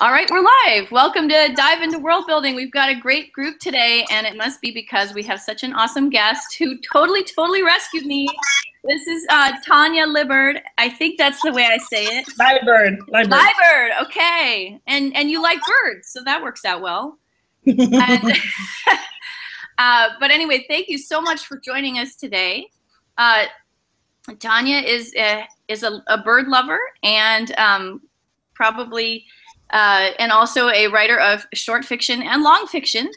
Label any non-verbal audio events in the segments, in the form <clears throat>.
All right, we're live. Welcome to Dive into World Building. We've got a great group today, and it must be because we have such an awesome guest who totally, totally rescued me. This is uh, Tonya Liburd. I think that's the way I say it. Liburd. Liburd. Liburd. Okay, and and you like birds, so that works out well. and, <laughs> <laughs> uh, but anyway, thank you so much for joining us today. Uh, Tonya is a, is a, a bird lover and um, probably uh, and also a writer of short fiction and long fiction.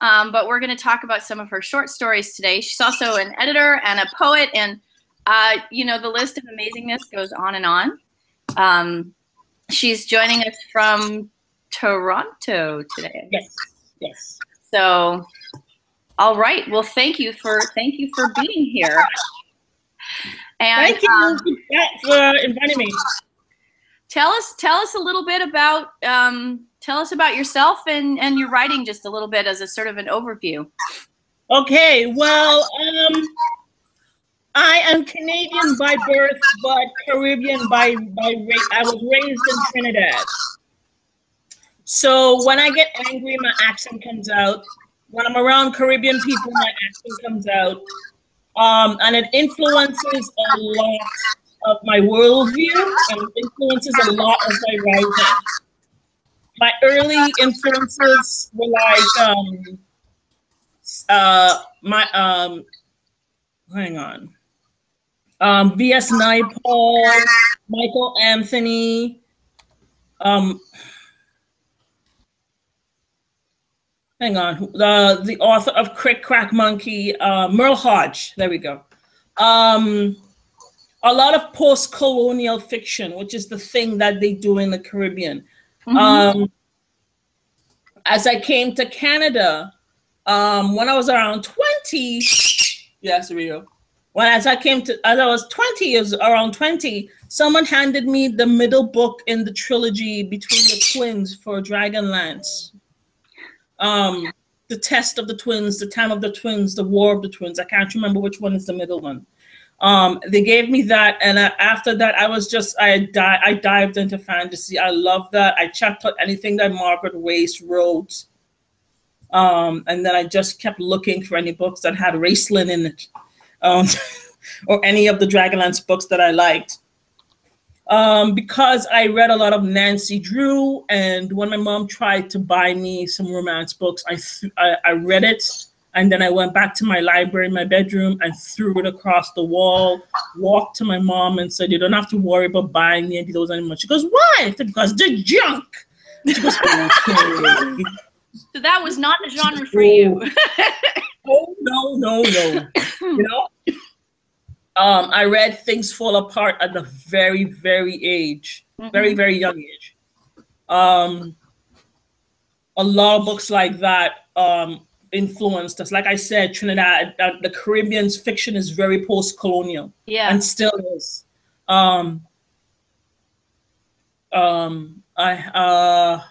Um, but we're going to talk about some of her short stories today. She's also an editor and a poet, and uh, you know the list of amazingness goes on and on. Um, she's joining us from Toronto today. Yes. Yes. So, all right. Well, thank you for thank you for being here. And, thank you um, for inviting me tell us tell us a little bit about um, tell us about yourself and and your writing just a little bit as a sort of an overview. Okay well um, i am canadian by birth but caribbean by by i was raised in trinidad. So when i get angry my accent comes out. When i'm around caribbean people my accent comes out. Um, and it influences a lot of my worldview and influences a lot of my writing. My early influences were like um, uh, my um, hang on, um, V.S. Naipaul, Michael Anthony, um, hang on, the the author of Crick Crack Monkey, uh, Merle Hodge. There we go. Um, a lot of post-colonial fiction, which is the thing that they do in the Caribbean. Mm-hmm. Um, as I came to Canada, um, when I was around 20, yes, we. When as I came to, as I was 20 years, around 20, someone handed me the middle book in the trilogy between the twins for Dragonlance. Um, the test of the twins, the time of the twins, the war of the twins. I can't remember which one is the middle one. Um, they gave me that, and uh, after that, I was just I di- I dived into fantasy. I love that. I checked out anything that Margaret Weis wrote, um, and then I just kept looking for any books that had Raistlin in it, um, <laughs> or any of the Dragonlance books that I liked. Um, because I read a lot of Nancy Drew, and when my mom tried to buy me some romance books, I th- I, I read it and then I went back to my library in my bedroom and threw it across the wall, walked to my mom and said, You don't have to worry about buying me any of those anymore. She goes, Why? I said, Because they're junk. She goes, <laughs> okay. So that was not the genre for you. <laughs> <laughs> oh, no, no, no. You know? Um, I read Things Fall Apart at a very, very age, mm-hmm. very, very young age. Um, a lot of books like that. Um, influenced us. Like I said, Trinidad, uh, the Caribbean's fiction is very post-colonial. Yeah, and still is. Um, um, I uh,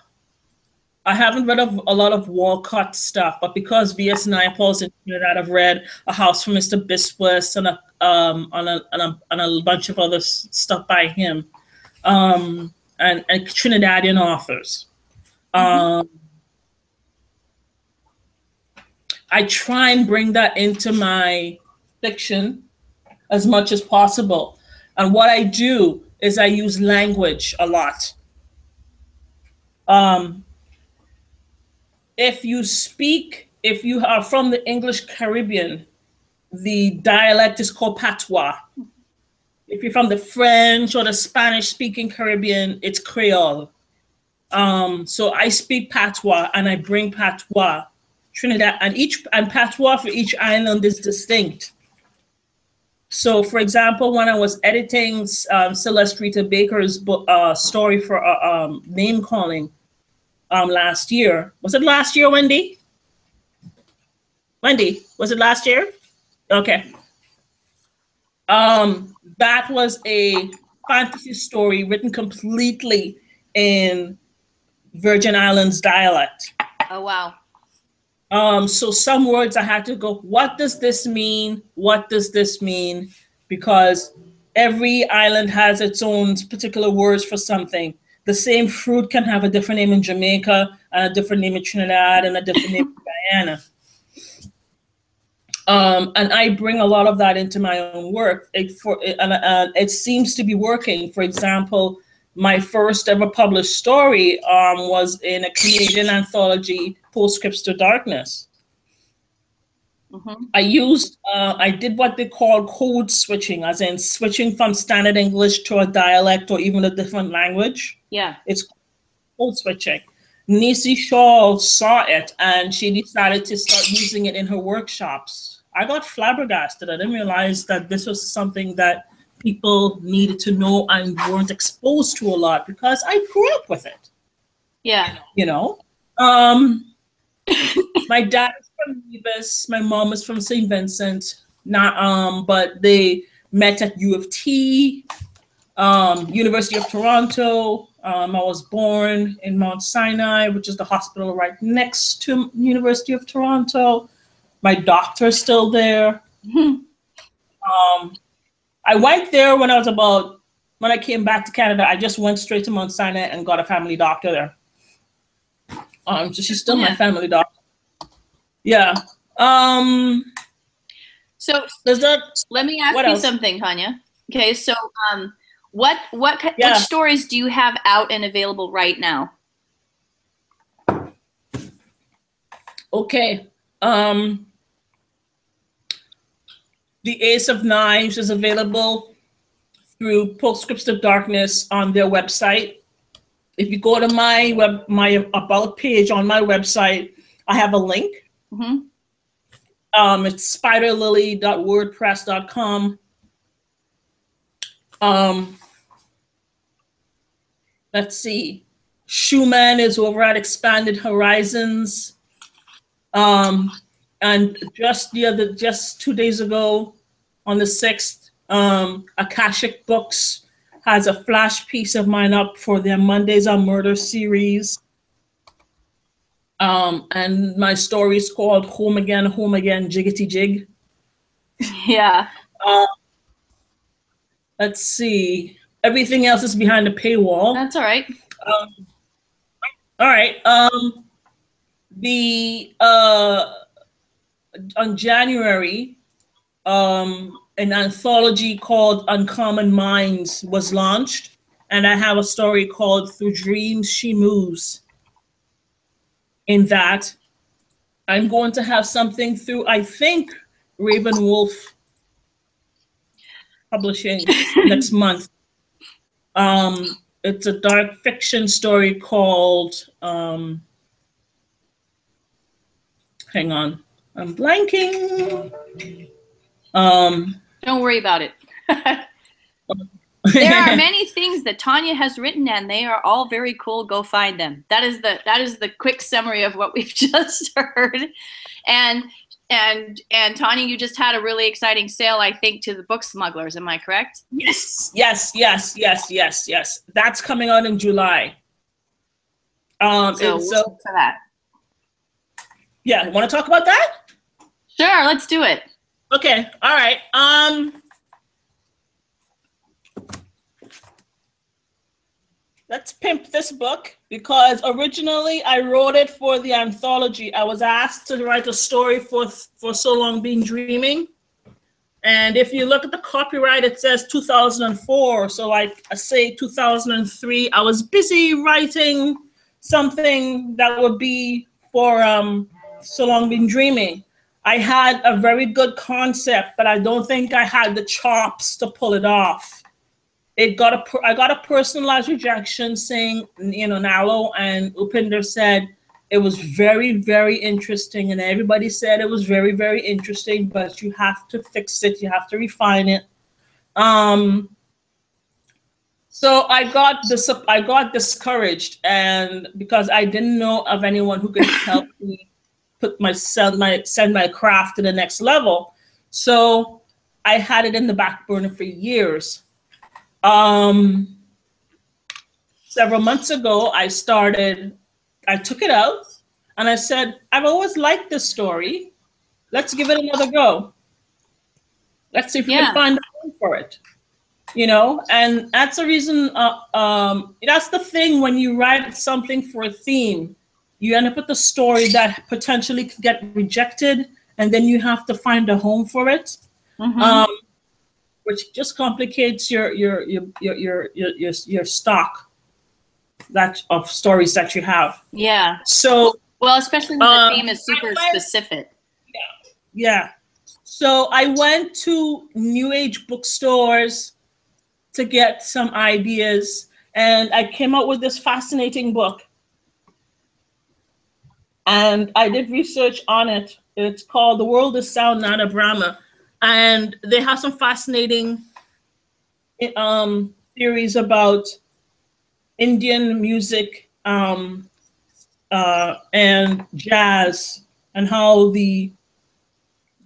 I haven't read of a lot of Walcott stuff, but because V.S. Naipaul's in Trinidad, I've read A House for Mr. Biswas and a um on a, on a on a bunch of other stuff by him, um, and, and Trinidadian authors. Mm-hmm. Um I try and bring that into my fiction as much as possible. And what I do is I use language a lot. Um, if you speak, if you are from the English Caribbean, the dialect is called patois. If you're from the French or the Spanish speaking Caribbean, it's Creole. Um, so I speak patois and I bring patois Trinidad, and each and patois for each island is distinct. So, for example, when I was editing um, Celeste Rita Baker's uh, story for uh, um, name calling um, last year, was it last year, Wendy? Wendy, was it last year? Okay. Um, that was a fantasy story written completely in Virgin Islands dialect. Oh wow! Um, so some words I had to go, what does this mean? What does this mean? Because every island has its own particular words for something. the same fruit can have a different name in Jamaica and a different name in Trinidad and a different name in <laughs> Guyana. Um, and I bring a lot of that into my own work. It, for, and uh, it seems to be working. For example, my first ever published story um, was in a Canadian anthology, Postscripts to Darkness. Mm-hmm. I used, uh, I did what they call code switching, as in switching from standard English to a dialect or even a different language. Yeah. It's code switching. Nisi Shawl saw it and she decided to start using it in her workshops. I got flabbergasted. I didn't realize that this was something that people needed to know and weren't exposed to a lot because I grew up with it. Yeah. You know? Um <laughs> my dad is from Nevis, my mom is from St. Vincent. Not um, but they met at U of T, um, University of Toronto. Um, I was born in Mount Sinai, which is the hospital right next to University of Toronto. My doctor is still there. Mm-hmm. <laughs> Um, I went there when I was about when I came back to Canada. I just went straight to Mount Sinai and got a family doctor there. Um, so she's still yeah. my family doctor. Yeah. Um. So does that? Let me ask you else? something, Tonya. Okay, so um, what what yeah. what stories do you have out and available right now? Okay. Um. The Ace of Knives is available through Postscripts of Darkness on their website. If you go to my web, my about page on my website, I have a link. Mm-hmm. Um, it's spiderlily.wordpress.com. Um, let's see. Schumann is over at Expanded Horizons. Um, and just the other, just two days ago, on the sixth, um, Akashic Books has a flash piece of mine up for their Mondays on Murder series. Um, and my story is called Home Again, Home Again, Jiggity Jig. Yeah. Uh, let's see. Everything else is behind a paywall. That's all right. Um, all right. Um, the uh, on January, um, an anthology called Uncommon Minds was launched, and I have a story called Through Dreams She Moves. In that, I'm going to have something through, I think, Raven Wolf Publishing <laughs> next month. Um, it's a dark fiction story called um, hang on i'm blanking um don't worry about it <laughs> there are many things that tonya has written and they are all very cool go find them that is the that is the quick summary of what <laughs> we've just heard and and and Tonya, you just had a really exciting sale, I think, to the book smugglers. Am I correct? Yes, yes, yes, yes, yes, yes. That's coming out in July. Um, so, so for that. Yeah, want to talk about that? Sure, let's do it. Okay, all right. Um, let's pimp this book because originally I wrote it for the anthology. I was asked to write a story for for so long been dreaming. And if you look at the copyright, it says 2004. So like I say 2003, I was busy writing something that would be for um, so long been dreaming. I had a very good concept, but I don't think I had the chops to pull it off. It got a I got a personalized rejection saying you know Nalo and Uppinder said it was very very interesting and everybody said it was very very interesting but you have to fix it. You have to refine it. Um so I got this I got discouraged and because I didn't know of anyone who could help <laughs> me put my send my send my craft to the next level so I had it in the back burner for years um, several months ago, I started, I took it out and I said, I've always liked this story. Let's give it another go. Let's see if we yeah. can find a home for it. you know and that's the reason uh, um, that's the thing when you write something for a theme you end up with a story that potentially could get rejected and then you have to find a home for it Mhm. um, which just complicates your your your your your your, your, your stock that of stories that you have yeah. so Well, especially when Um, the theme is super I- specific. Yeah. So I went to new age bookstores to get some ideas, and I came up with this fascinating book. And I did research on it. It's called The World is Sound, Nada Brahma. And they have some fascinating um, theories about Indian music um, uh, and jazz and how the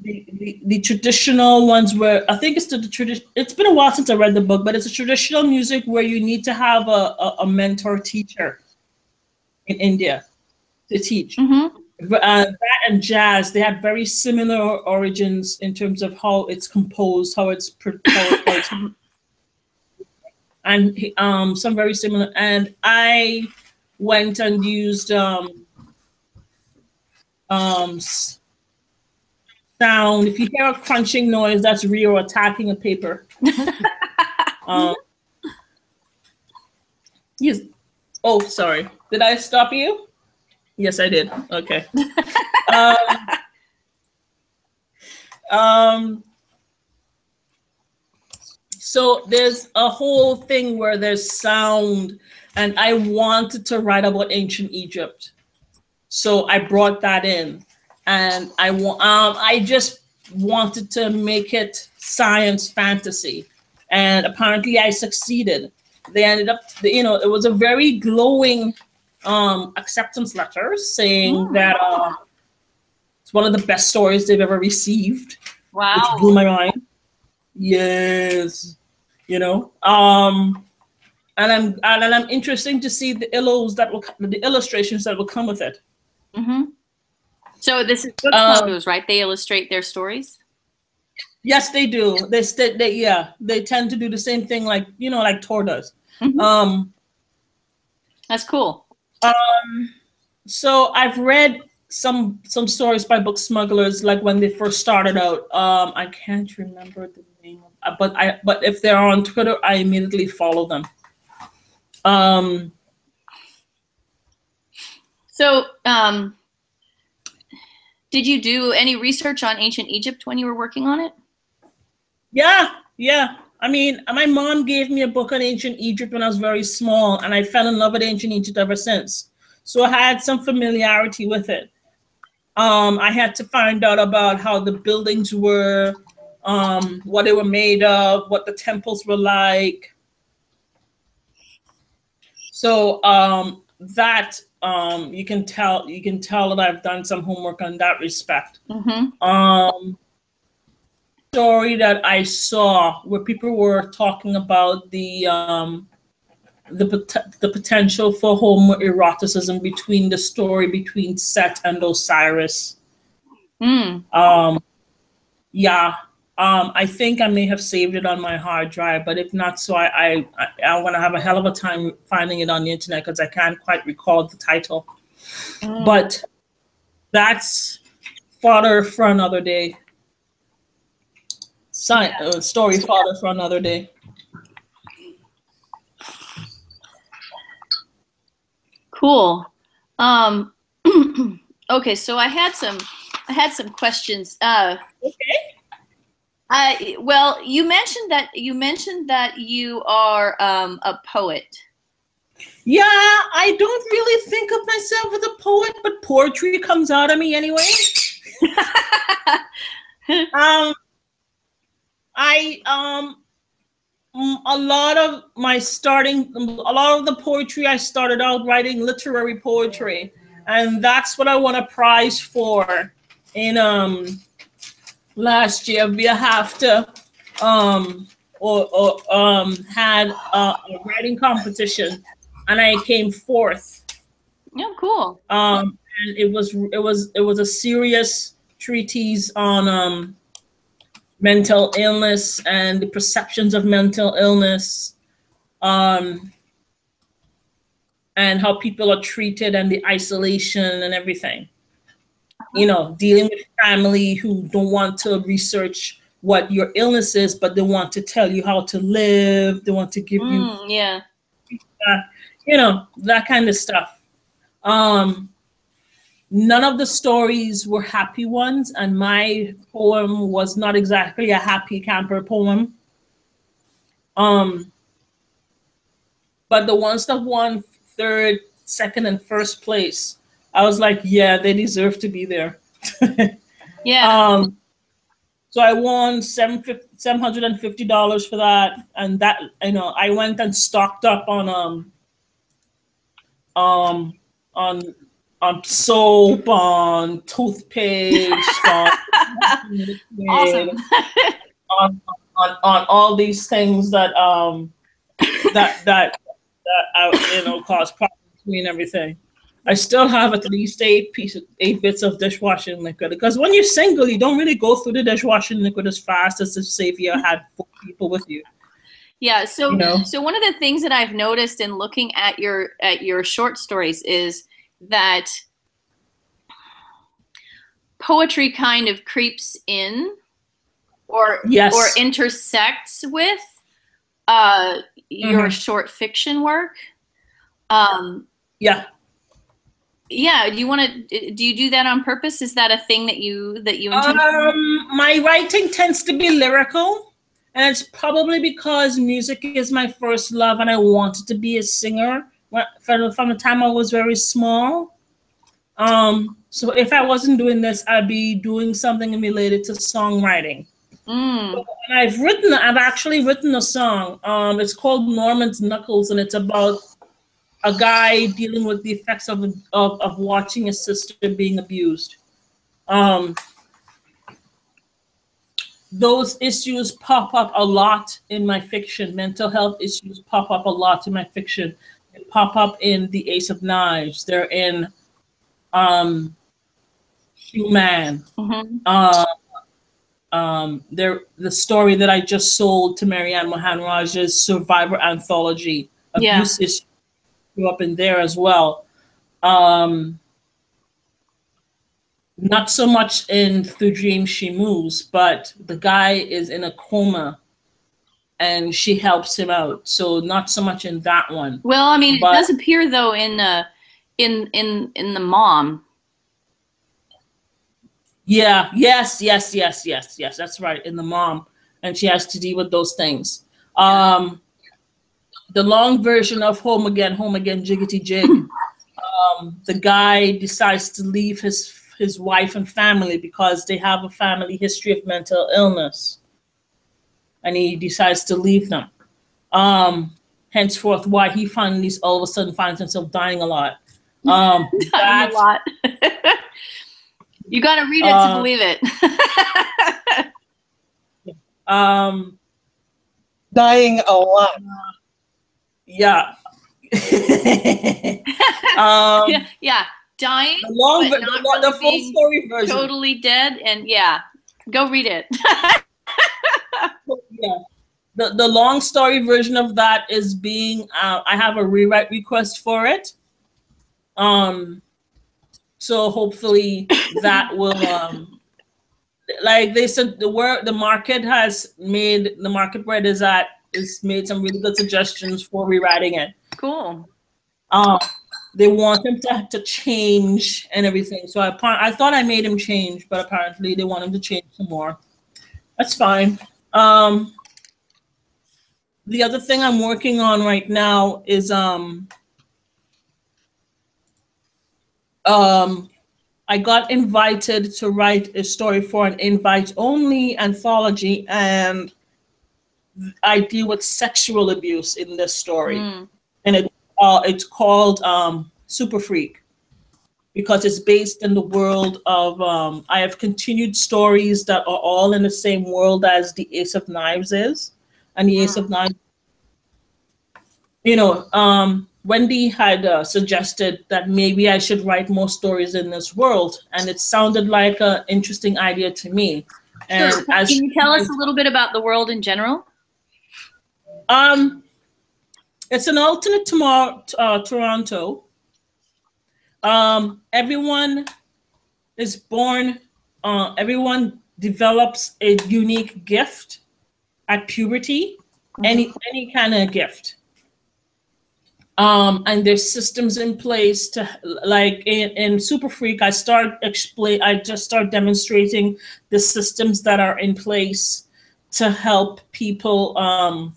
the, the, the traditional ones where I think it's the, the tradition. It's been a while since I read the book, but it's a traditional music where you need to have a, a, a mentor teacher in India to teach. hmm uh, that and jazz, they have very similar origins in terms of how it's composed, how it's, how it's <laughs> and um, some very similar. And I went and used um, um, sound. If you hear a crunching noise, that's Rio attacking a paper. <laughs> um, yes. Oh, sorry. Did I stop you? Yes, I did. Okay. <laughs> um, um, so there's a whole thing where there's sound, and I wanted to write about ancient Egypt. So I brought that in, and I want um, I just wanted to make it science fantasy, and apparently I succeeded. They ended up, you know, it was a very glowing um, acceptance letters saying Mm. that uh, it's one of the best stories they've ever received Wow. which blew my mind. Yes, you know. Um, and I'm and I'm interesting to see the illos that will the illustrations that will come with it. Mm-hmm. So this is book Um, photos, right? They illustrate their stories. Yes, they do. They st- they yeah they tend to do the same thing like you know like Tor does. Mhm. Um, That's cool. Um, so I've read some some stories by book smugglers like when they first started out. Um, I can't remember the name, of, uh, but I but if they're on Twitter, I immediately follow them. Um, So, um, did you do any research on ancient Egypt when you were working on it? Yeah, yeah. I mean, my mom gave me a book on ancient Egypt when I was very small, and I fell in love with ancient Egypt ever since. So I had some familiarity with it. Um, I had to find out about how the buildings were, um, what they were made of, what the temples were like. So um, that um, you can tell you can tell that I've done some homework on that respect Mm-hmm. Story that I saw where people were talking about the um the pot- the potential for homoeroticism between the story between Set and Osiris. Mm. Um yeah. Um, I think I may have saved it on my hard drive, but if not, so I I, I, I want to have a hell of a time finding it on the internet because I can't quite recall the title. Mm. But that's fodder for another day. Sci- uh, story father for another day. Cool. Um, <clears throat> okay, so I had some, I had some questions. Uh, Okay. I well, you mentioned that you mentioned that you are um, a poet. Yeah, I don't really think of myself as a poet, but poetry comes out of me anyway. <laughs> um, I um, a lot of my starting, a lot of the poetry I started out writing literary poetry, and that's what I won a prize for in um last year. We have to um or, or um had a, a writing competition, and I came fourth oh, cool. um and it was it was it was a serious treatise on um mental illness and the perceptions of mental illness, um, and how people are treated and the isolation and everything. You know, dealing with family who don't want to research what your illness is, but they want to tell you how to live. They want to give Mm, you, yeah. you know, that kind of stuff. Um, none of the stories were happy ones, and my poem was not exactly a happy camper poem. Um, but the ones that won third, second, and first place, I was like, yeah, they deserve to be there. <laughs> Yeah. Um, so I won seven seven hundred and fifty dollars for that, and that you know I went and stocked up on um um on on soap, on toothpaste, <laughs> on, awesome. on, on on all these things that um that that that uh, you know cause problems to me and everything. I still have at least eight pieces, eight bits of dishwashing liquid because when you're single, you don't really go through the dishwashing liquid as fast as if say if you had four people with you. Yeah. So You know? so one of the things that I've noticed in looking at your at your short stories is that poetry kind of creeps in or Yes. or intersects with uh your Mhm. short fiction work. Um Yeah, yeah, do you want to do you do that on purpose? Is that a thing that you that you intend Um, my writing tends to be lyrical, and it's probably because music is my first love, and I wanted to be a singer from from the time I was very small. Um, so if I wasn't doing this, I'd be doing something related to songwriting. Mm, And I've written, I've actually written a song. Um, it's called Norman's Knuckles, and it's about a guy dealing with the effects of of, of watching his sister being abused. Um, those issues pop up a lot in my fiction. Mental health issues pop up a lot in my fiction. Pop up in The Ace of Knives. They're in um, Human. mhm. Uh, um, there, the story that I just sold to Mary Anne Mohanraj's Survivor Anthology. Yeah. Abuse issues grew up in there as well. Um, not so much in Through Dreams She Moves, but the guy is in a coma and she helps him out. So not so much in that one. Well, I mean, But- it does appear though in uh, in in in the mom. Yeah, yes, yes, yes, yes, yes. That's right. In the mom, and she has to deal with those things. Um, the long version of Home Again, Home Again, Jiggity Jig. <laughs> um, the guy decides to leave his his wife and family because they have a family history of mental illness, and he decides to leave them. Um, henceforth, why he finally all of a sudden finds himself dying a lot. <laughs> Um, a lot. <laughs> you got to read it to Uh, believe it. <laughs> um, dying a lot. Yeah. um, yeah, yeah, dying, The long, but ver- not the, the full being story version. totally dead, and yeah, go read it. Yeah. The, the long story version of that is being. Uh, I have a rewrite request for it. Um. So hopefully <laughs> that will um. Like they said, the word the market has made the market where it is at is made some really good suggestions for rewriting it. cool. um, they want him to, to change and everything. So I, I thought I made him change, but apparently they want him to change some more. That's fine. Um, the other thing I'm working on right now is um, um, I got invited to write a story for an invite only anthology, and I deal with sexual abuse in this story. Mm, and it uh, it's called um, Super Freak because it's based in the world of. Um, I have continued stories that are all in the same world as the Ace of Knives is, and the Ace of Knives. You know, um, Wendy had uh, suggested that maybe I should write more stories in this world, and it sounded like an interesting idea to me. And as Can you tell us a little bit about the world in general? Um, it's an alternate tomorrow, uh, Toronto. Um, everyone is born. Uh, everyone develops a unique gift at puberty. Any any kind of gift. Um, and there's systems in place to like in, in Super Freak. I start explain. I just start demonstrating the systems that are in place to help people. Um,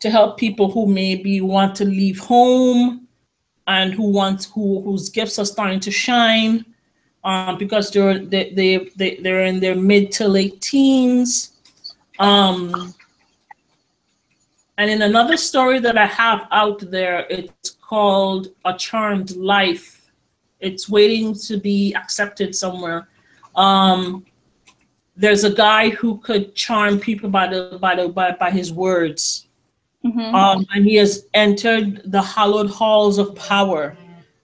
to help people who maybe want to leave home and who wants who whose gifts are starting to shine um, because they're they, they, they they're in their mid to late teens. Um, and in another story that i have out there it's called a charmed life. It's waiting to be accepted somewhere. Um, there's a guy who could charm people by the by the by, by his words Mhm. um, and he has entered the hallowed halls of power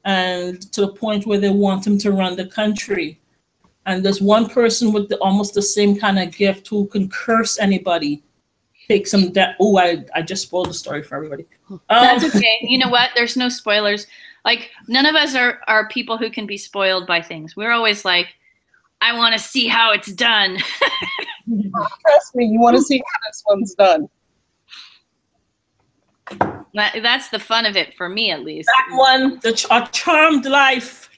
and to the point where they want him to run the country and there's one person with the, almost the same kind of gift who can curse anybody take some debt oh I, I just spoiled the story for everybody That's um, okay. <laughs> You know what? There's no spoilers. Like none of us are are people who can be spoiled by things. We're always like, I want to see how it's done. <laughs> Trust me, you want to see how this one's done. That, that's the fun of it for me, at least. that one the ch- a charmed life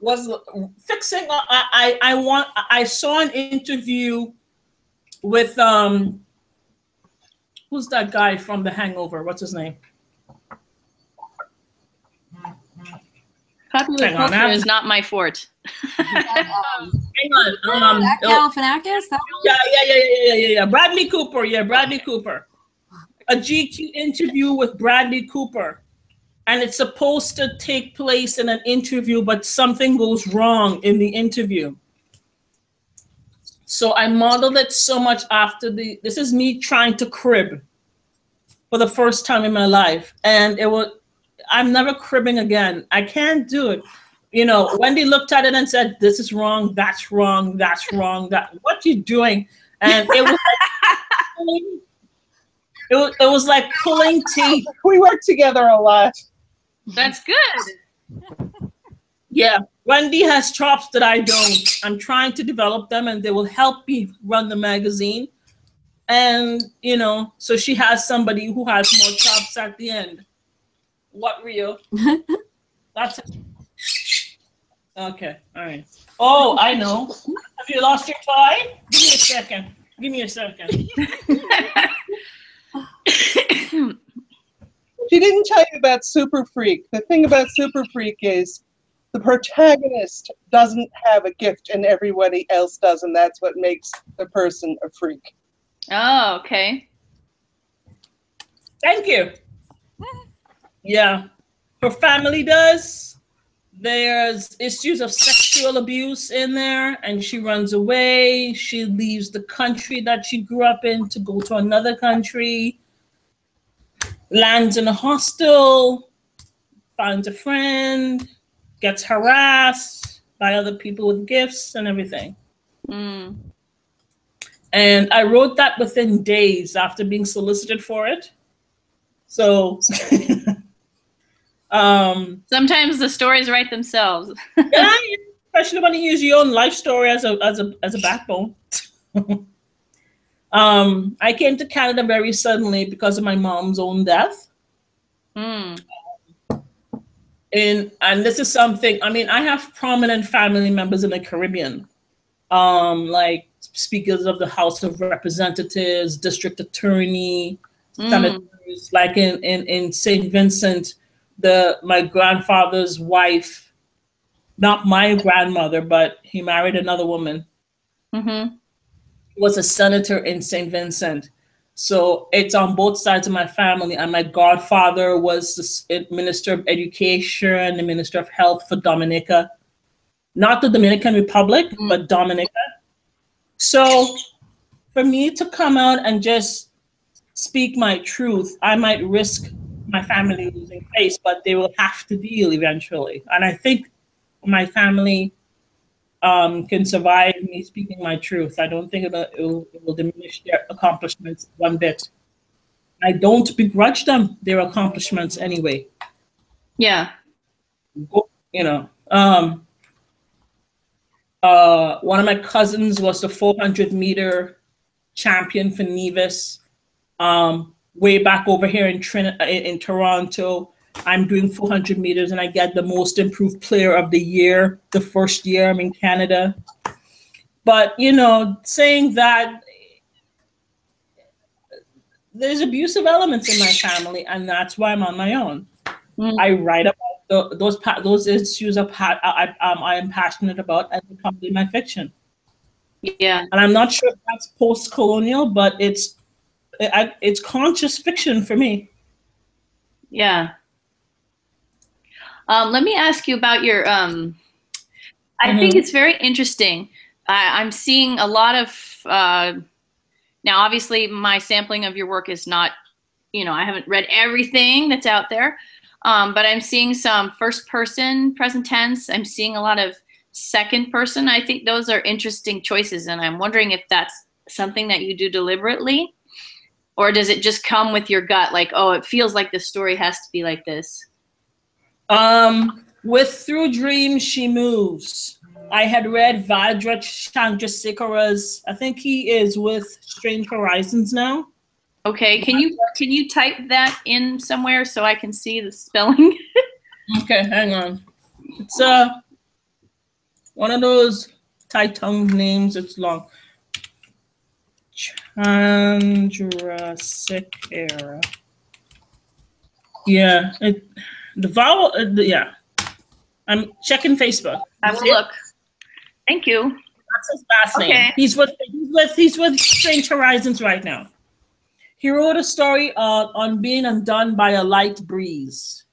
was fixing I, I i want i saw an interview with um who's that guy from the hangover what's his name Popular Hang on, culture I- is not my fort. um, hang on um Zach oh, Galifianakis? Yeah yeah yeah yeah yeah yeah bradley cooper yeah bradley cooper a gq interview with bradley cooper and it's supposed to take place in an interview but something goes wrong in the interview. So i modeled it so much after the this is me trying to crib for the first time in my life and it was i'm never cribbing again. I can't do it. You know wendy looked at it and said this is wrong that's wrong that's wrong that what you doing? And it was like <laughs> it was, it was like pulling teeth We work together a lot. That's good. Yeah, Wendy has chops that I don't. I'm trying to develop them, and they will help me run the magazine. And you know, so she has somebody who has more chops at the end. What Rio? <laughs> That's it. Okay, all right. Oh, I know. Have you lost your toy? Give me a second. Give me a second. <laughs> She didn't tell you about Super Freak. The thing about Super Freak is the protagonist doesn't have a gift and everybody else does, and that's what makes the person a freak. Oh, okay. Thank you. Yeah, her family does. There's issues of sexual abuse in there, and she runs away. She leaves the country that she grew up in to go to another country, lands in a hostel, finds a friend, gets harassed by other people with gifts and everything. Mm. And I wrote that within days after being solicited for it. So, <laughs> um, Sometimes the stories write themselves. <laughs> yeah, especially when you use your own life story as a as a as a backbone. <laughs> um, I came to Canada very suddenly because of my mom's own death. Mm. and and this is something i mean i have prominent family members in the caribbean um like speakers of the house of representatives district attorney Mm. senators like in in in st vincent the my grandfather's wife not my grandmother but he married another woman Mm-hmm. Was a senator in St. Vincent. So it's on both sides of my family. And my godfather was the Minister of Education, and the Minister of Health for Dominica. Not the Dominican Republic, Mm. but Dominica. So for me to come out and just speak my truth, I might risk my family losing face, but they will have to deal eventually. And I think my family um, can survive me speaking my truth. I don't think it will, it will diminish their accomplishments one bit. I don't begrudge them their accomplishments anyway. Yeah. You know, um, uh, one of my cousins was the 400 meter champion for Nevis. Um, way back over here in, Trin- in Toronto, I'm doing 400 meters and I get the most improved player of the year the first year I'm in Canada. But, you know, saying that there's abusive elements in my family and that's why I'm on my own. Mm. I write about the, those those issues of I, I, um, I am passionate about and become in my fiction. Yeah. And I'm not sure if that's post-colonial, but it's it, it's conscious fiction for me. Yeah. Um, let me ask you about your. Um, I mm-hmm. think it's very interesting. I, I'm seeing a lot of. Uh, now, obviously, my sampling of your work is not, you know, I haven't read everything that's out there, um, but I'm seeing some first person present tense. I'm seeing a lot of second person. I think those are interesting choices, and I'm wondering if that's something that you do deliberately, or does it just come with your gut? Like, oh, it feels like the story has to be like this. Um, with Through Dreams She Moves. I had read Vajra Chandrasekera's, I think he is with Strange Horizons now. Okay, can you can you type that in somewhere so I can see the spelling? <laughs> okay, hang on. It's uh one of those tight tongue names, it's long. Chandrasekhara. Yeah, it the vowel, uh, the, yeah. I'm checking Facebook. I will look. Thank you. That's his last okay. name. He's with he's with he's with Strange Horizons right now. He wrote a story uh, on being undone by a light breeze,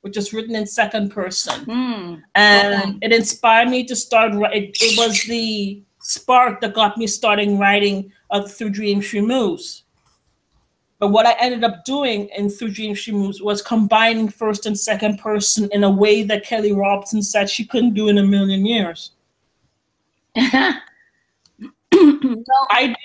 which is written in second person, mm. and okay. it inspired me to start. It, it was the spark that got me starting writing uh, through Dream She Moves. But what I ended up doing in Through Dreams She Moves was combining first and second person in a way that Kelly Robson said she couldn't do in a million years. <coughs> I did,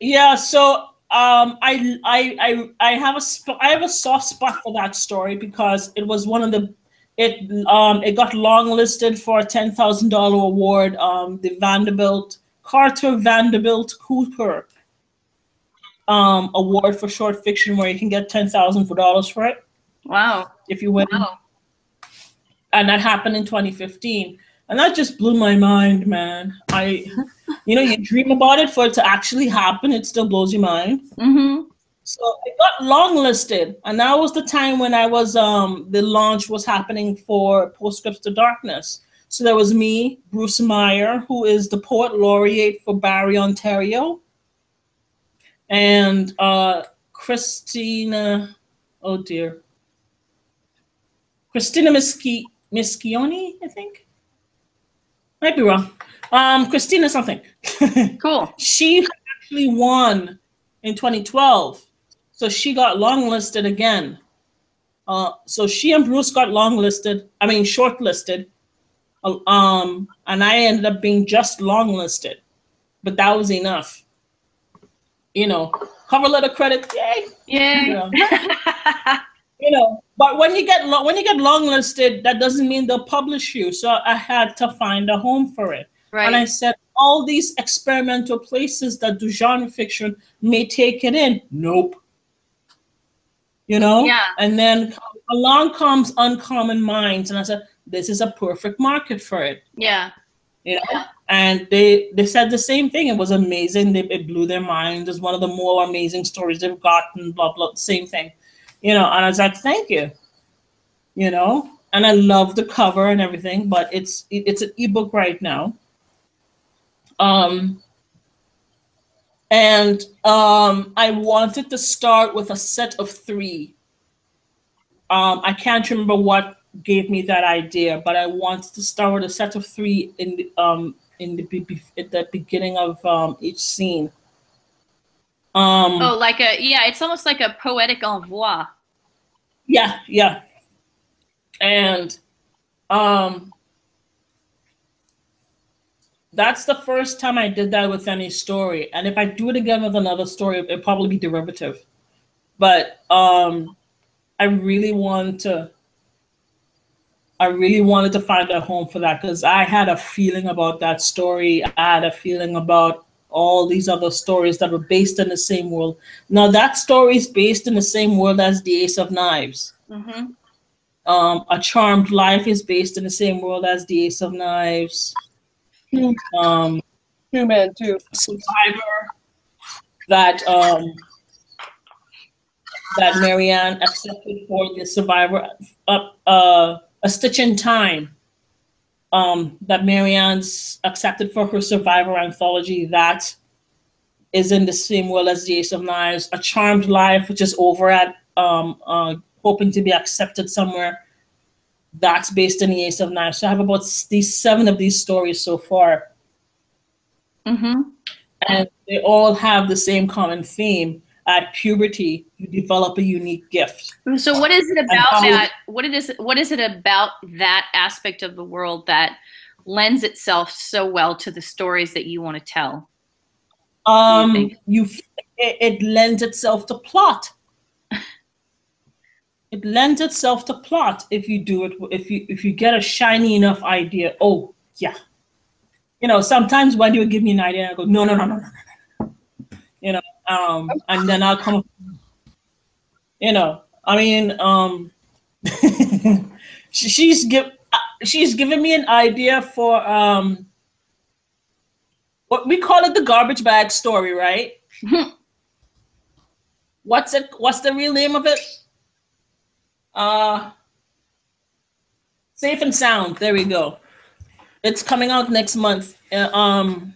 yeah. So um, I I I I have a sp- I have a soft spot for that story because it was one of the it um it got longlisted for a ten thousand dollar award. Um, the Vanderbilt Carter Vanderbilt Cooper um, award for short fiction where you can get ten thousand dollars for it. Wow! If you win, wow. and that happened in 2015, and that just blew my mind, man. I, <laughs> you know, you dream about it for it to actually happen, it still blows your mind. Mm-hmm. So I got longlisted, and that was the time when I was um the launch was happening for Postscripts to Darkness. So there was me, Bruce Meyer, who is the poet laureate for Barrie, Ontario and uh, Christina, oh dear, Christina Mischi, Mischioni, I think. Might be wrong. Um, Christina something. <laughs> Cool. she actually won in 2012, so she got longlisted again. Uh, so she and Bruce got longlisted. I mean, shortlisted. Uh, um, and I ended up being just longlisted, but that was enough you know, cover letter credit, yay. Yeah. You know. <laughs> you know, but when you get when you get longlisted, that doesn't mean they'll publish you. So I had to find a home for it. Right. And I said, all these experimental places that do genre fiction may take it in. Nope. You know? Yeah. And then along comes Uncommon Minds. And I said, this is a perfect market for it. Yeah. You know? And they they said the same thing. It was amazing. They, it blew their mind It's one of the more amazing stories they've gotten. Blah blah. Same thing, you know. And I was like, thank you, you know. And I love the cover and everything, but it's it, it's an ebook right now. Um, and um, I wanted to start with a set of three. Um, I can't remember what gave me that idea, but I wanted to start with a set of three in the, um, in the at the beginning of um, each scene. Um, oh, like a yeah, it's almost like a poetic envoi. Yeah, yeah, and um, that's the first time I did that with any story. And if I do it again with another story, it'll probably be derivative. But um, I really want to. I really wanted to find a home for that because I had a feeling about that story. I had a feeling about all these other stories that were based in the same world. Now that story is based in the same world as the Ace of Knives. Mm-hmm. Um, a Charmed Life is based in the same world as the Ace of Knives. Um, Two men too. Survivor that um, that Mary Anne accepted for the Survivor uh, uh, a Stitch in Time um, that Mary Anne's accepted for her Survivor anthology that is in the same world as the Ace of Knives. A Charmed Life, which is over at um, uh, hoping to be accepted somewhere. That's based in the Ace of Knives. So I have about these seven of these stories so far. Mm-hmm. And they all have the same common theme. At puberty, you develop a unique gift. So what is it about that? What it is? What is it about that aspect of the world that lends itself so well to the stories that you want to tell? Um, think? you, it, it lends itself to plot. <laughs> It lends itself to plot if you do it. If you if you get a shiny enough idea. Oh yeah, you know. Sometimes when you give me an idea, I go no no no no no. no. You know, um, and then I'll come. You know, I mean, um, <laughs> she's give she's given me an idea for um what we call it the garbage bag story, right? <laughs> what's it? What's the real name of it? Uh, Safe and Sound. There we go. It's coming out next month. Uh, um,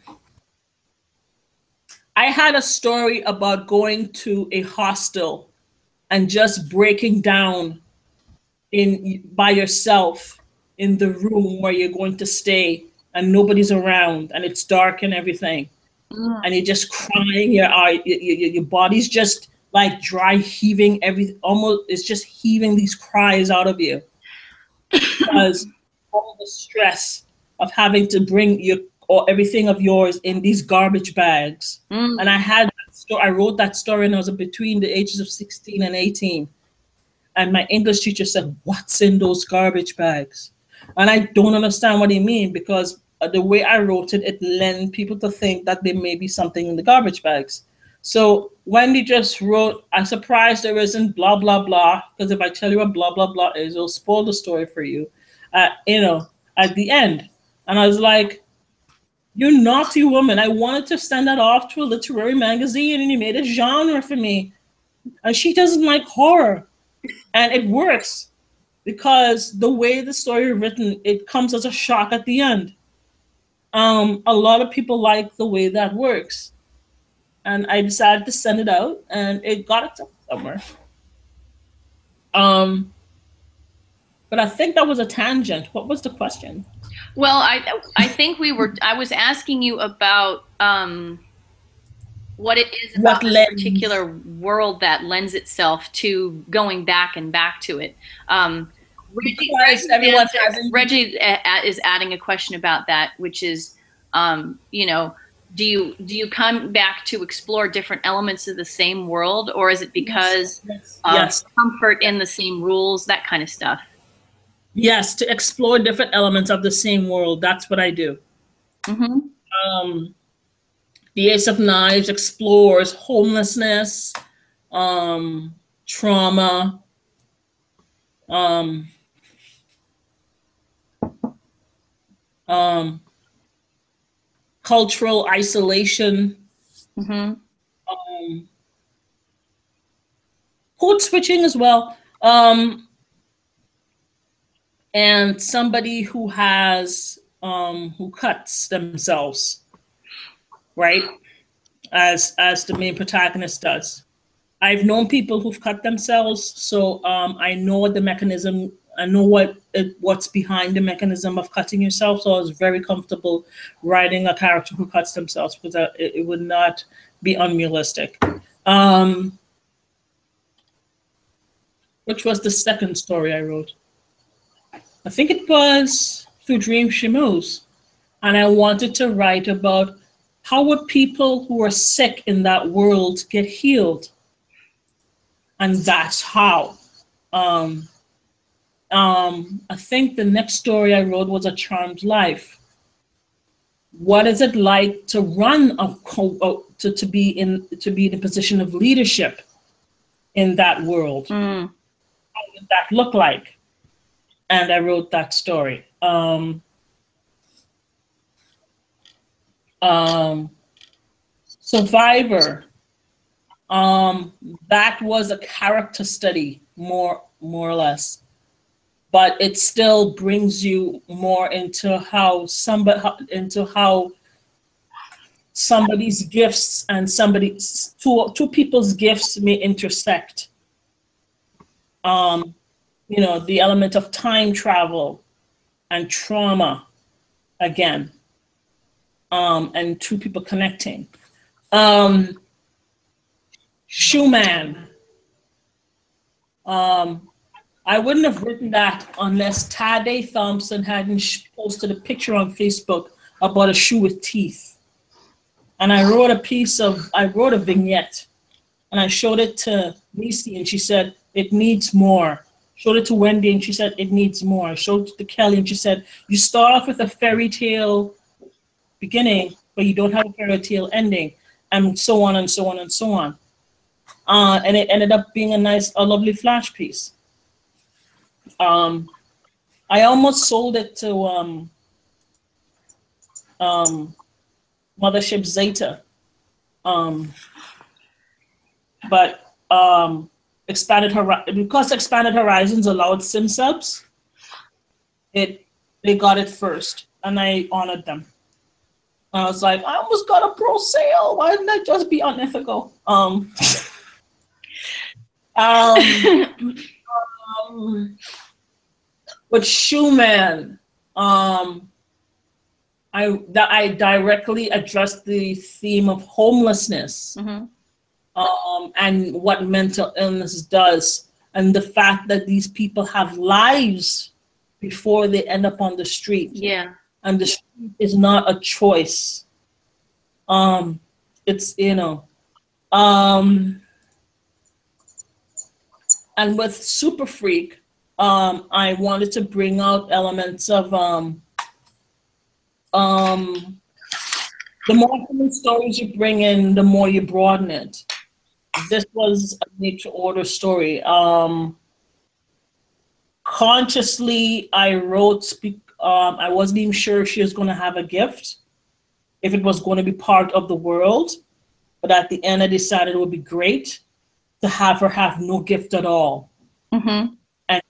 I had a story about going to a hostel and just breaking down in by yourself in the room where you're going to stay and nobody's around and it's dark and everything. Mm. And you're just crying your eye your, your, your body's just like dry heaving every almost it's just heaving these cries out of you. <laughs> Because all the stress of having to bring your or everything of yours in these garbage bags. Mm. and i had i wrote that story and i was between the ages of 16 and 18 and my english teacher said what's in those garbage bags? And i don't understand what he mean because uh, the way i wrote it it led people to think that there may be something in the garbage bags. So wendy just wrote i'm surprised there isn't blah blah blah because if i tell you what blah blah blah is it'll spoil the story for you uh, you know at the end. And i was like you naughty woman. I wanted to send that off to a literary magazine and you made a genre for me. And she doesn't like horror. And it works because the way the story is written, it comes as a shock at the end. Um, a lot of people like the way that works. And I decided to send it out and it got it somewhere. Um, but I think that was a tangent. What was the question? Well, I I think we were. I was asking you about um, what it is about this particular world that lends itself to going back and back to it. Um, Reggie, Because Reggie's everyone answer- has- Reggie a- a- is adding a question about that, which is, um, you know, do you do you come back to explore different elements of the same world, or is it because Yes. of yes. comfort in the same rules, that kind of stuff? Yes, to explore different elements of the same world. That's what I do. hmm Um, the Ace of Knives explores homelessness, um, trauma, um, um, cultural isolation, hmm um, code switching as well. Um, and somebody who has um, who cuts themselves, right? As as the main protagonist does. I've known people who've cut themselves, so um, I know what the mechanism. I know what what's behind the mechanism of cutting yourself. So I was very comfortable writing a character who cuts themselves because it would not be unrealistic. Um, which was the second story I wrote. I think it was Through Dreams She Moves. and I wanted to write about how would people who are sick in that world get healed, and that's how. Um, um, I think the next story I wrote was a charmed life. What is it like to run a co- to, to be in to be in a position of leadership in that world? Mm. How would that look like? And I wrote that story. Um, um, Survivor. Um, that was a character study, more more or less, but it still brings you more into how somebody into how somebody's gifts and somebody's two two people's gifts may intersect. Um, you know, the element of time travel and trauma again um, and two people connecting. Um, Schumann. Um, I wouldn't have written that unless Tade Thompson hadn't posted a picture on Facebook about a shoe with teeth. And I wrote a piece of, I wrote a vignette and I showed it to Nisi and she said, it needs more. Showed it to Wendy and she said, it needs more. I showed it to Kelly and she said, you start off with a fairy tale beginning, but you don't have a fairy tale ending, and so on and so on and so on. Uh, and it ended up being a nice, a lovely flash piece. Um, I almost sold it to um, um, Mothership Zeta, um, but um, expanded her because expanded horizons allowed sim subs. It they got it first, and I honored them. I was like, I almost got a pro sale. Why didn't I just be unethical? Um, <laughs> um, um <laughs> with Schumann, um, I that I directly addressed the theme of homelessness Mm-hmm. Um, and what mental illness does, and the fact that these people have lives before they end up on the street Yeah. and the street is not a choice. Um, it's you know, um, and with Super Freak, um, I wanted to bring out elements of um, um, the more human stories you bring in, the more you broaden it. This was a nature order story. Um, consciously, I wrote. Speak, um, I wasn't even sure if she was going to have a gift, if it was going to be part of the world. But at the end, I decided it would be great to have her have no gift at all Mm-hmm. And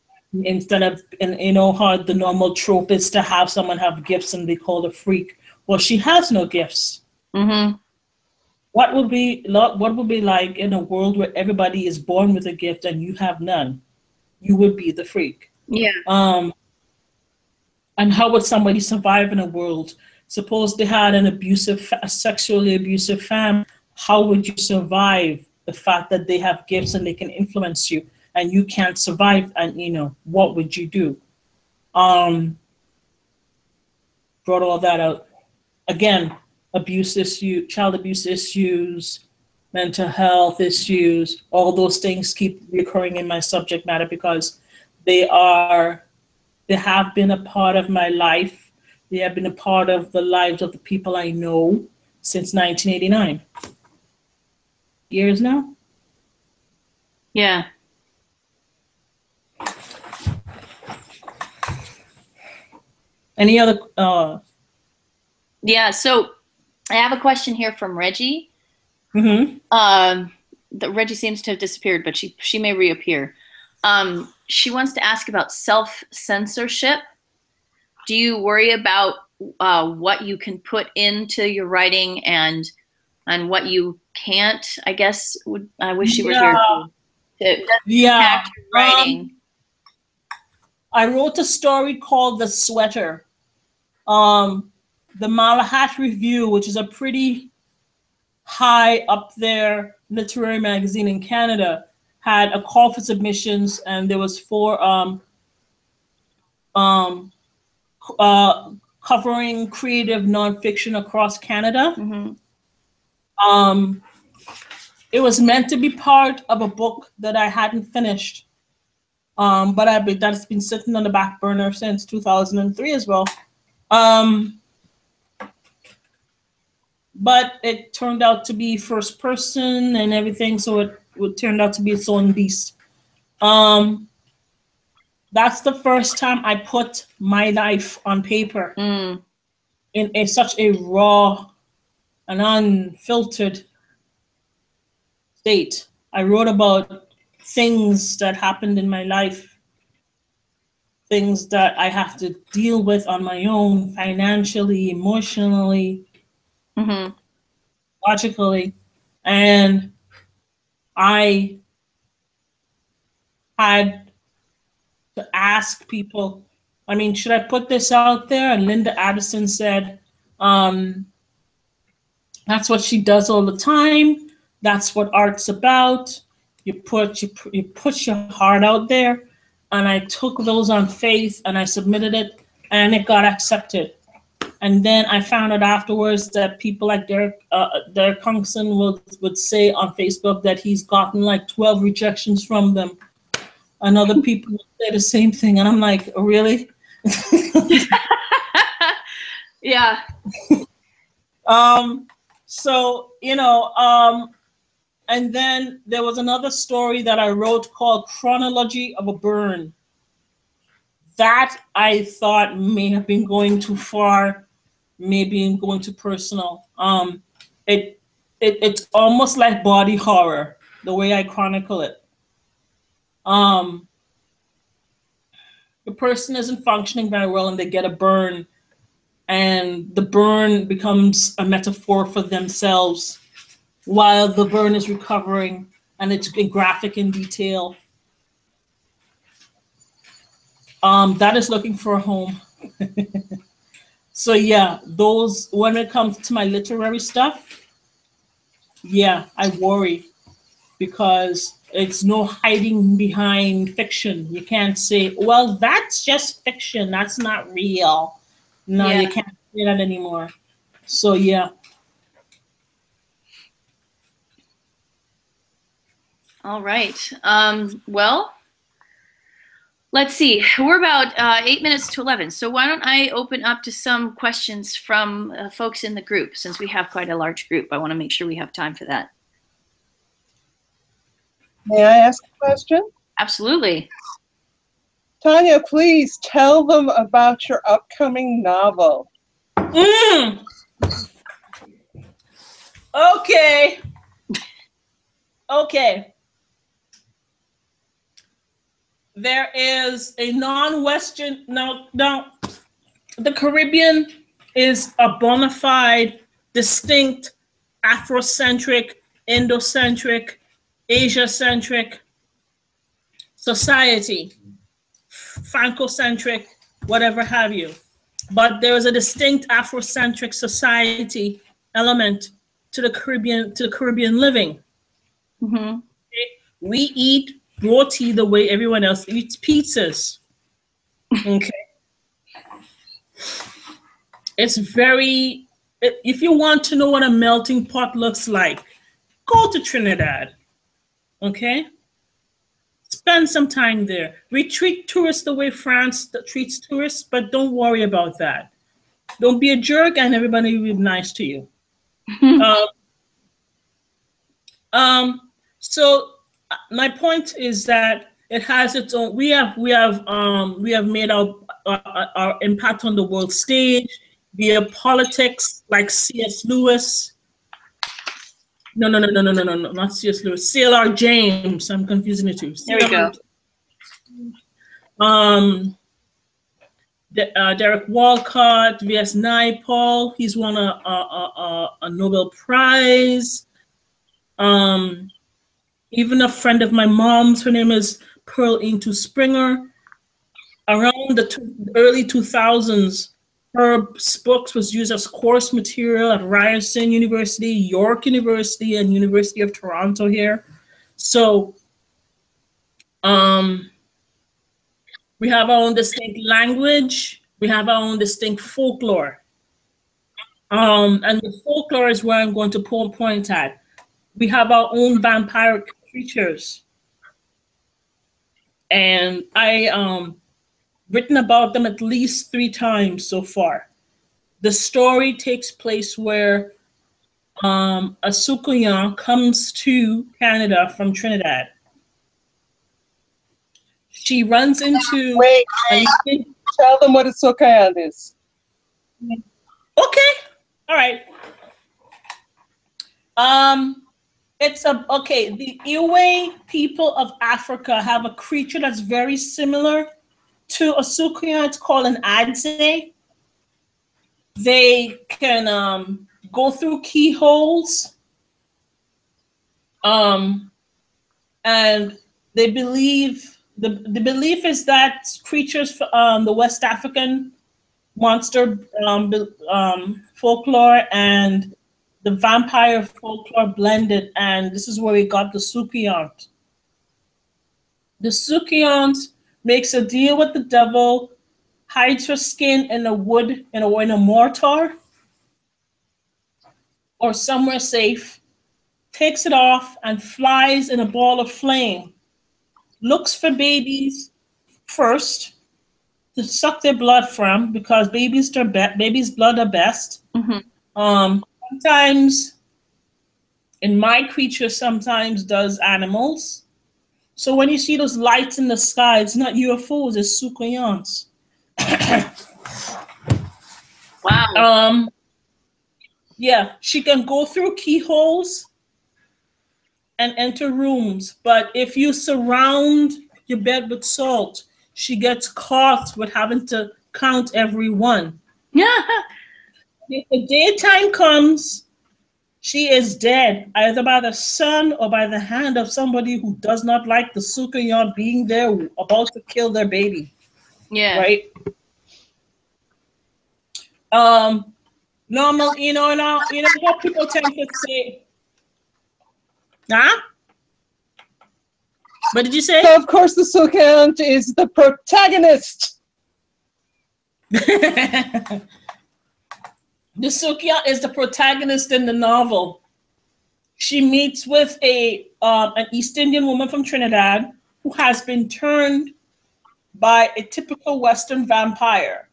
instead of and you know how the normal trope is to have someone have gifts and they call a freak well she has no gifts Mm-hmm. What would be what would be like in a world where everybody is born with a gift and you have none? You would be the freak. Yeah. um and how would somebody survive in a world? Suppose they had an abusive a sexually abusive family how would you survive the fact that they have gifts and they can influence you and you can't survive and you know what would you do? Um brought all that out. Again abuse issue child abuse issues mental health issues all those things keep recurring in my subject matter because they are they have been a part of my life they have been a part of the lives of the people i know since 1989 years now Yeah. any other uh Yeah. So I have a question here from Reggie. mhm. Um, the, Reggie seems to have disappeared, but she she may reappear. Um, she wants to ask about self censorship. Do you worry about uh, what you can put into your writing and and what you can't? I guess would I wish you were here to, to yeah writing. I wrote a story called The Sweater. Um, the Malahat Review, which is a pretty high up there literary magazine in Canada, had a call for submissions, and there was four um, um, uh, covering creative nonfiction across Canada. hmm Um, it was meant to be part of a book that I hadn't finished, um, but I've been, that's been sitting on the back burner since 2003 as well. Um, but it turned out to be first person and everything, so it, it turned out to be its own beast. Um, that's the first time I put my life on paper Mm. in a, such a raw and unfiltered state. I wrote about things that happened in my life, things that I have to deal with on my own, financially, emotionally, hmm logically, and I had to ask people. I mean, should I put this out there? And Linda Addison said, um, "That's what she does all the time. That's what art's about. You put you, you put your heart out there." And I took those on faith and I submitted it, and it got accepted. And then I found out afterwards that people like Derek uh, Derek Künsken would would say on Facebook that he's gotten like 12 rejections from them. And other <laughs> people would say the same thing. And I'm like, really? <laughs> yeah. <laughs> um, so, you know, um, and then there was another story that I wrote called Chronology of a Burn. That I thought may have been going too far, maybe I'm going too personal. Um, it, it it's almost like body horror the way I chronicle it. Um, the person isn't functioning very well and they get a burn and the burn becomes a metaphor for themselves while the burn is recovering and it's graphic in detail um, that is looking for a home <laughs> so yeah those when it comes to my literary stuff yeah i worry because it's no hiding behind fiction you can't say well that's just fiction that's not real no, Yeah. you can't say that anymore. So yeah. All right. Um, well, let's see. We're about uh, eight minutes to 11. So why don't I open up to some questions from uh, folks in the group since we have quite a large group. I want to make sure we have time for that. May I ask a question? Absolutely. Tonya, please tell them about your upcoming novel. Mm. Okay. Okay. There is a non-Western no no the Caribbean is a bona fide, distinct Afrocentric, Indocentric, Asia-centric society, Francocentric, whatever have you. But there is a distinct Afrocentric society element to the Caribbean to the Caribbean living. hmm We eat roti the way everyone else eats pizzas. Okay. it's very if you want to know what a melting pot looks like, go to Trinidad. Okay? Spend some time there. We treat tourists the way France treats tourists, but don't worry about that. Don't be a jerk, and everybody will be nice to you. <laughs> um, um, so my point is that it has its own. We have we have um, we have made our, our our impact on the world stage via politics, like C.S. Lewis. No, no, no, no, no, no, no, no, not C.S. Lewis. C.L.R. James. I'm confusing the two. There we go. Um, De- uh, Derek Walcott, V.S. Naipaul. He's won a, a, a, a Nobel Prize. Um, even a friend of my mom's, her name is Pearl Eintou Springer. Around the two, early 2000s, her books was used as course material at Ryerson University, York University, and University of Toronto here. So, um, we have our own distinct language. We have our own distinct folklore. Um, and the folklore is where I'm going to point at. We have our own vampire creatures. And I um written about them at least three times so far. The story takes place where um, a Soucouyant comes to Canada from Trinidad. She runs into. Wait, wait. tell them what a Soucouyant is. Okay, all right. Um, it's a okay. The Ewe people of Africa have a creature that's very similar to a Soucouyant. It's called an Adze. They can um, go through keyholes. Um, and they believe the, the belief is that creatures um, the West African monster um, um, folklore and the vampire folklore blended, and this is where we got the Soucouyant. The Soucouyant makes a deal with the devil, hides her skin in a wood in a, in a mortar or somewhere safe, takes it off and flies in a ball of flame, looks for babies first to suck their blood from because babies are be- babies' blood are best. Mm-hmm. Um, sometimes, in my creature, sometimes does animals. So when you see those lights in the sky, it's not UFOs, it's Soucouyants. <coughs> wow. Um, yeah, she can go through keyholes and enter rooms, but if you surround your bed with salt, she gets caught with having to count every one. <laughs> Yeah. If the daytime comes, she is dead, either by the sun or by the hand of somebody who does not like the Soucouyant being there about to kill their baby. Yeah. Right? Um, normal, you know, now you know what people tend to say. Huh? What did you say? So of course, the Soucouyant is the protagonist. <laughs> the Soucouyant is the protagonist in the novel. She meets with a um, an East Indian woman from Trinidad who has been turned by a typical Western vampire.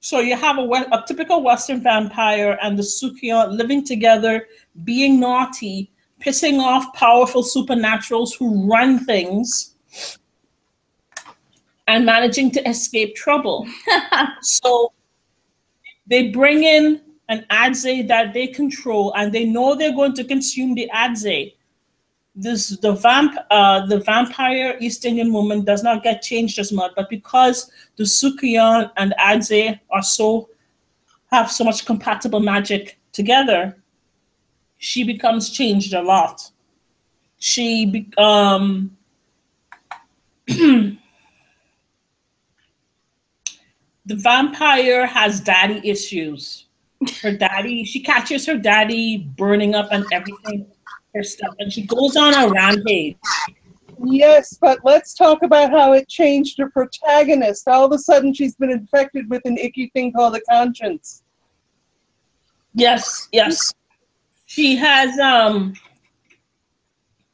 So you have a, a typical Western vampire and the Soucouyant living together, being naughty, pissing off powerful supernaturals who run things, and managing to escape trouble. <laughs> so they bring in an adze that they control, and they know they're going to consume the adze. This the vamp uh, the vampire East Indian woman does not get changed as much, but because the Soucouyant and Adze are so have so much compatible magic together, she becomes changed a lot. She um <clears throat> the vampire has daddy issues. Her daddy, she catches her daddy burning up and everything, her stuff, and she goes on a rampage. Yes, but let's talk about how it changed her protagonist. All of a sudden, she's been infected with an icky thing called a conscience. Yes, yes. She has um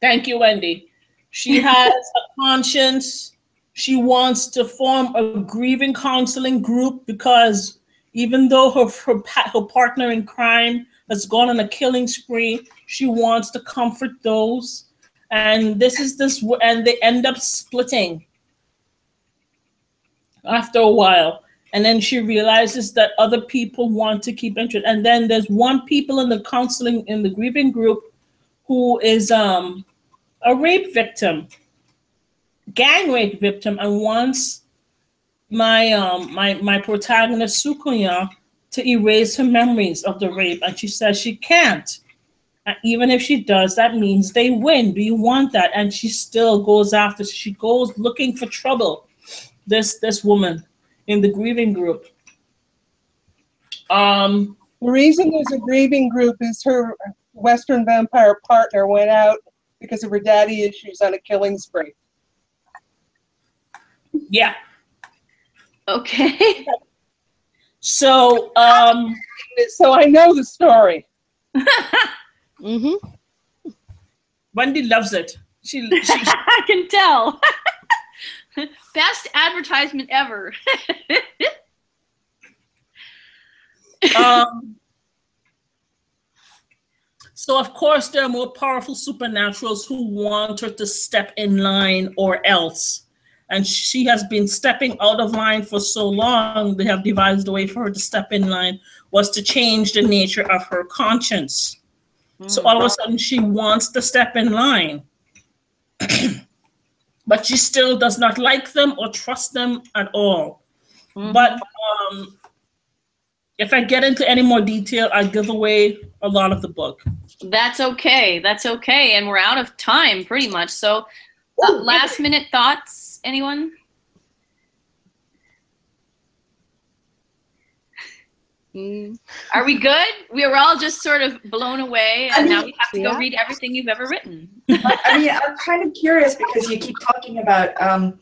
thank you, Wendy. She <laughs> has a conscience. She wants to form a grieving counseling group because even though her, her, her partner in crime has gone on a killing spree, she wants to comfort those. And this is this, and they end up splitting after a while and then she realizes that other people want to keep interest and then there's one people in the counseling in the grieving group who is um a rape victim gang rape victim and wants my um my my protagonist Soucouyant to erase her memories of the rape and she says she can't and even if she does that means they win do you want that and she still goes after she goes looking for trouble this this woman in the grieving group. Um, the reason there's a grieving group is her Western vampire partner went out because of her daddy issues on a killing spree. Yeah. Okay. So, um, So I know the story. Mm-hmm. Wendy loves it. She, she <laughs> I can tell. <laughs> Best advertisement ever. <laughs> um, so of course there are more powerful supernaturals who want her to step in line or else. And she has been stepping out of line for so long, they have devised a way for her to step in line was to change the nature of her conscience. So all of a sudden she wants to step in line. <clears throat> but she still does not like them or trust them at all. But um, if I get into any more detail, I give away a lot of the book. That's okay. That's okay. And we're out of time pretty much. So, uh, last minute thoughts, anyone? Mm. Are we good? We were all just sort of blown away, I and now we have to go yeah. read everything you've ever written. I mean, I'm kind of curious because you keep talking about um,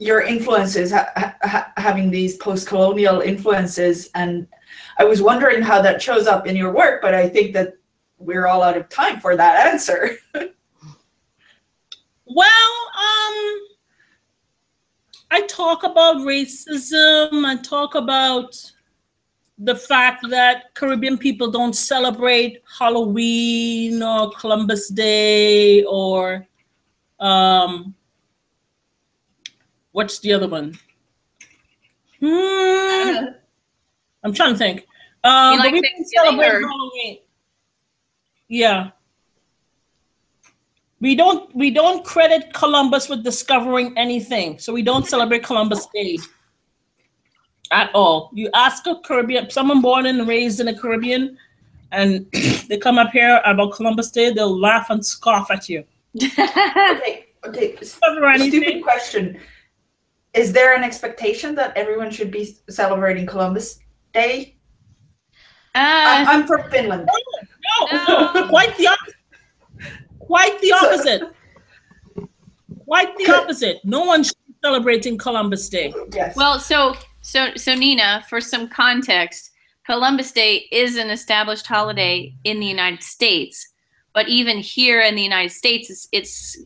your influences, ha- ha- having these post-colonial influences, and I was wondering how that shows up in your work. But I think that we're all out of time for that answer. <laughs> Well, um, I talk about racism. I talk about the fact that Caribbean people don't celebrate Halloween or Columbus Day or um, what's the other one? Hmm, I'm trying to think. Um, like we don't celebrate Halloween. Yeah. We don't we don't credit Columbus with discovering anything. So we don't celebrate Columbus Day at all. You ask a Caribbean someone born and raised in the Caribbean and <clears throat> they come up here about Columbus Day, they'll laugh and scoff at you. okay, okay. Stupid question. Is there an expectation that everyone should be celebrating Columbus Day? I'm, Uh, I'm from Finland. No, No. <laughs> quite the opposite. Quite the opposite. Quite the opposite. No one should be celebrating Columbus Day. Yes. well, so so so Nina, for some context, Columbus Day is an established holiday in the United States, but even here in the United States, it's, it's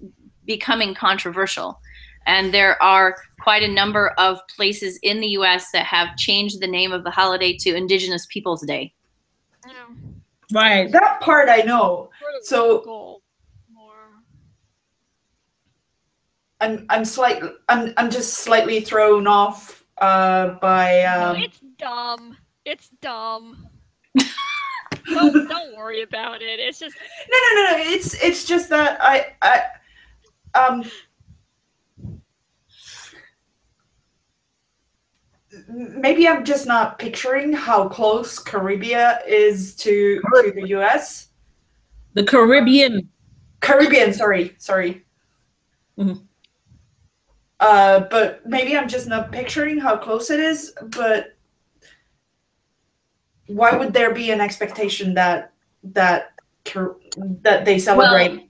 becoming controversial, and there are quite a number of places in the U.S. that have changed the name of the holiday to Indigenous Peoples Day. Right. that part I know. So- Goal more. I'm I'm slightly I'm I'm just slightly thrown off uh by no, um it's dumb. It's dumb. <laughs> don't don't worry about it. It's just no no no no it's it's just that I I um maybe I'm just not picturing how close Caribbean is to to the US. The Caribbean. Caribbean, sorry, sorry. Mhm. Uh, but maybe I'm just not picturing how close it is. But why would there be an expectation that that that they celebrate?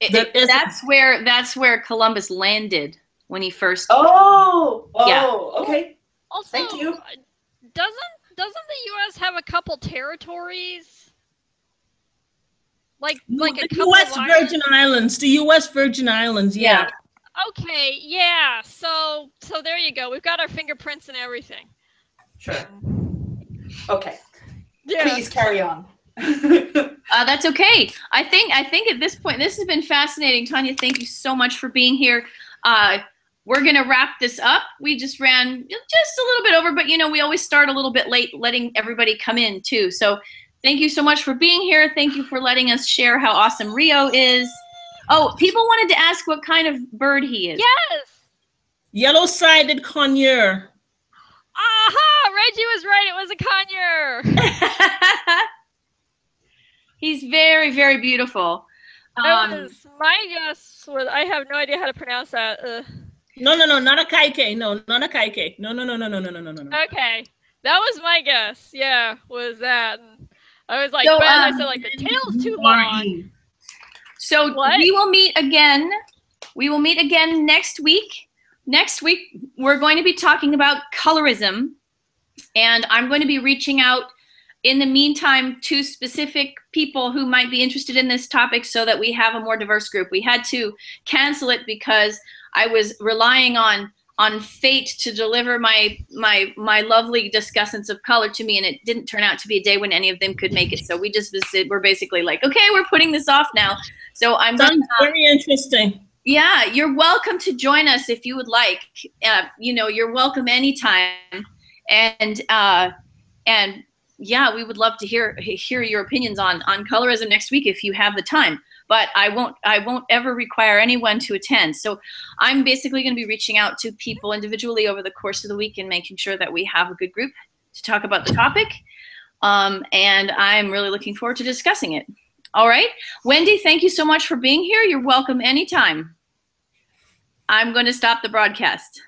It- There it- is- that's where that's where Columbus landed when he first. oh, oh, Yeah. okay. also Thank you. doesn't doesn't the US have a couple territories? Like like a the couple U.S. of islands? Virgin Islands. The U.S. Virgin Islands. Yeah. Okay, yeah. So so there you go. We've got our fingerprints and everything. Sure. Okay. Yeah. Please carry on. <laughs> Uh, that's okay. I think I think at this point this has been fascinating, Tonya. Thank you so much for being here. Uh, we're gonna wrap this up. We just ran just a little bit over, but you know we always start a little bit late, letting everybody come in too. So thank you so much for being here. Thank you for letting us share how awesome Rio is. Oh, people wanted to ask what kind of bird he is. Yes. Yellow-sided conure. Aha! Reggie was right. It was a conure. <laughs> He's very, very beautiful. That Um, was my guess. Was I have no idea how to pronounce that. Ugh. No, no, no, not a caique. No, not a caique. No, no, no, no, no, no, no, no, no. Okay, that was my guess. Yeah, was that? I was like, So, but I um, said like the tail's too long. <laughs> So What? we will meet again. We will meet again next week. Next week, we're going to be talking about colorism and I'm going to be reaching out in the meantime to specific people who might be interested in this topic so that we have a more diverse group. We had to cancel it because I was relying on on fate to deliver my my my lovely discussants of color to me and it didn't turn out to be a day when any of them could make it. So we just visited we're basically like okay we're putting this off now. So i'm Sounds gonna, very interesting. yeah you're welcome to join us if you would like. Uh, you know you're welcome anytime. And uh and yeah we would love to hear hear your opinions on on colorism next week if you have the time but i won't i won't ever require anyone to attend. So i'm basically going to be reaching out to people individually over the course of the week and making sure that we have a good group to talk about the topic. Um, and i'm really looking forward to discussing it. All right. Wendy thank you so much for being here. You're welcome anytime. I'm going to stop the broadcast